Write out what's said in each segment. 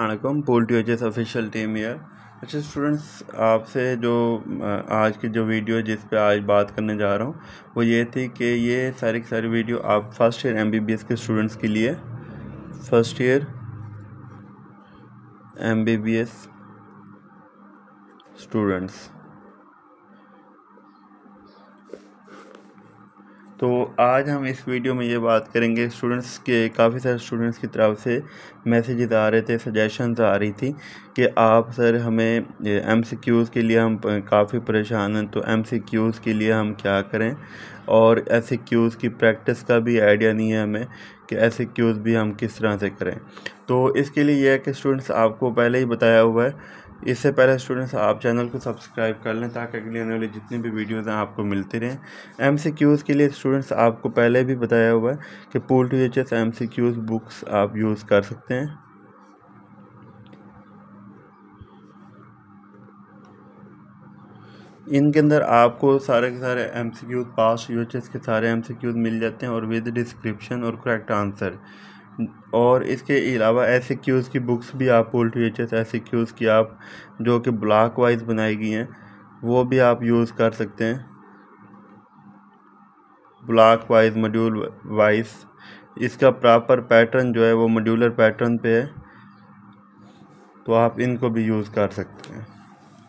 Vanakkam poultry H S official team year अच्छा students आपसे जो आज की जो वीडियो जिस पे आज बात करने जा रहा हूँ, वो ये थी कि ये सारी की सारी वीडियो आप फ़र्स्ट ईयर एमबीबीएस के स्टूडेंट्स के लिए फ़र्स्ट ईयर एमबीबीएस स्टूडेंट्स तो आज हम इस वीडियो में ये बात करेंगे स्टूडेंट्स के, काफ़ी सारे स्टूडेंट्स की तरफ़ से मैसेजेस आ रहे थे सजेशंस आ रही थी कि आप सर हमें एम के लिए हम काफ़ी परेशान हैं तो एम के लिए हम क्या करें? और ऐसे क्यूज़ की प्रैक्टिस का भी आइडिया नहीं है हमें कि ऐसे क्यूज़ भी हम किस तरह से करें। तो इसके लिए यह है कि स्टूडेंट्स आपको पहले ही बताया हुआ है इससे पहले स्टूडेंट्स आप चैनल को सब्सक्राइब कर लें ताकि अगली आने वाली जितनी भी वीडियोज़ हैं आपको मिलती रहें। एम सी क्यूज़ के लिए स्टूडेंट्स आपको पहले भी बताया हुआ है कि पोल to H S M books आप यूज़ कर सकते हैं। इनके अंदर आपको सारे के सारे एम सी क्यूज़ पास यू एच एस के सारे एम सी क्यूज़ मिल जाते हैं और विद डिस्क्रिप्शन और करेक्ट आंसर और इसके अलावा ऐसे क्यूज़ की बुक्स भी आप पोल टू एच एस ऐसे क्यूज़ की आप, जो कि ब्लॉक वाइज बनाई गई हैं, वो भी आप यूज़ कर सकते हैं। ब्लॉक वाइज मॉड्यूल वाइज इसका प्रॉपर पैटर्न जो है, वो मॉड्यूलर पैटर्न पे है तो आप इनको भी यूज़ कर सकते हैं।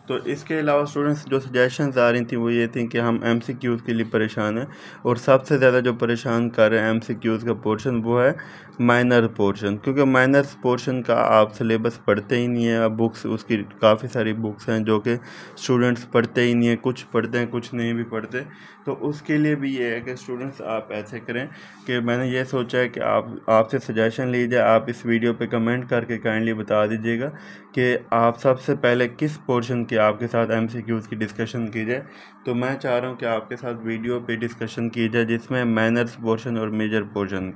तो इसके अलावा स्टूडेंट्स जो सजेशंस आ रही थी वो ये थी कि हम एम सी क्यूज़ के लिए परेशान हैं और सबसे ज़्यादा जो परेशान कर रहे हैं एम सी क्यूज़ का पोर्शन वो है माइनर पोर्शन क्योंकि माइनर पोर्शन का आप सिलेबस पढ़ते ही नहीं है बुक्स उसकी काफ़ी सारी बुक्स हैं जो कि स्टूडेंट्स पढ़ते ही नहीं है, कुछ पढ़ते हैं, कुछ नहीं भी पढ़ते। तो उसके लिए भी ये है कि स्टूडेंट्स आप ऐसे करें कि मैंने ये सोचा है कि आप, आपसे सजेशन लीजिए, आप इस वीडियो पर कमेंट करके काइंडली बता दीजिएगा कि आप सबसे पहले किस पोर्शन के आपके साथ एम सी क्यूज़ की डिस्कशन की जाए। तो मैं चाह रहा हूँ कि आपके साथ वीडियो पे डिस्कशन की जाए, जिसमें मैनर्स पोर्शन और मेजर पोर्शन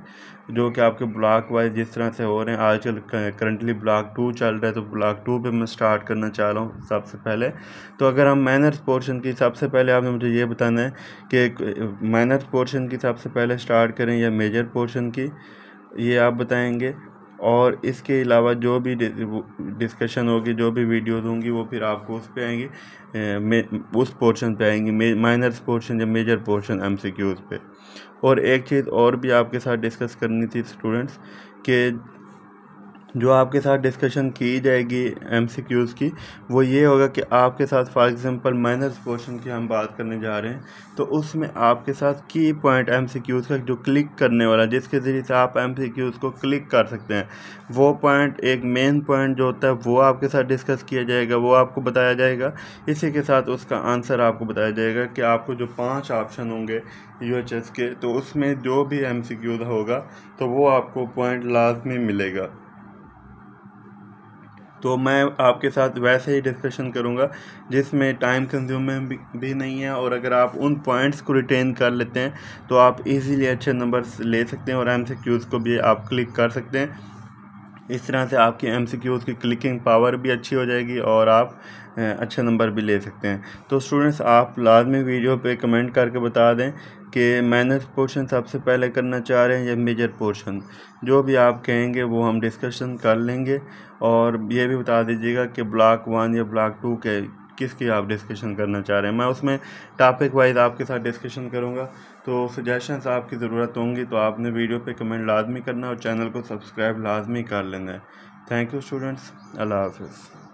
जो कि आपके ब्लॉक वाइज जिस तरह से हो रहे हैं। आजकल करंटली ब्लॉक टू चल रहा है तो ब्लॉक टू पे मैं स्टार्ट करना चाह रहा हूँ सबसे पहले। तो अगर हम मैनर्स पोर्शन की, सबसे पहले आपने मुझे ये बताना है कि मैनर्स पोर्शन की सबसे पहले स्टार्ट करें या मेजर पोर्शन की, ये आप बताएँगे। और इसके अलावा जो भी डिस्कशन होगी, जो भी वीडियोस होंगी, वो फिर आपको उस पर आएँगी उस पोर्शन पे आएँगी माइनर पोर्शन या major portion M C Qs पे। और एक चीज़ और भी आपके साथ डिस्कस करनी थी स्टूडेंट्स कि जो आपके साथ डिस्कशन की जाएगी एम की, वो ये होगा कि आपके साथ फॉर एग्ज़ाम्पल माइनस पोर्शन की हम बात करने जा रहे हैं तो उसमें आपके साथ की पॉइंट एम का जो क्लिक करने वाला, जिसके ज़रिए से आप एम को क्लिक कर सकते हैं, वो पॉइंट एक मेन पॉइंट जो होता है, वो आपके साथ डिस्कस किया जाएगा, वो आपको बताया जाएगा, इसी के साथ उसका आंसर आपको बताया जाएगा कि आपको जो पाँच ऑप्शन होंगे यू के तो उसमें जो भी एम होगा तो वो आपको पॉइंट लाजमी मिलेगा। तो मैं आपके साथ वैसे ही डिस्कशन करूँगा जिसमें टाइम कंज्यूमिंग भी, भी नहीं है और अगर आप उन पॉइंट्स को रिटेन कर लेते हैं तो आप इजीली अच्छे नंबर्स ले सकते हैं और एम को भी आप क्लिक कर सकते हैं। इस तरह से आपकी एम सी की क्लिकिंग पावर भी अच्छी हो जाएगी और आप अच्छे नंबर भी ले सकते हैं। तो स्टूडेंट्स आप लाजमी वीडियो पे कमेंट करके बता दें कि माइनस पोर्शन सबसे पहले करना चाह रहे हैं या मेजर पोर्शन जो भी आप कहेंगे वो हम डिस्कशन कर लेंगे और ये भी बता दीजिएगा कि ब्लॉक वन या ब्लॉक टू के किसकी आप डिस्कशन करना चाह रहे हैं? मैं उसमें टॉपिक वाइज आपके साथ डिस्कशन करूँगा। तो सजेशंस आपकी ज़रूरत होंगी तो आपने वीडियो पे कमेंट लाजमी करना और चैनल को सब्सक्राइब लाजमी कर लेना है। थैंक यू स्टूडेंट्स अल्लाह हाफिज़।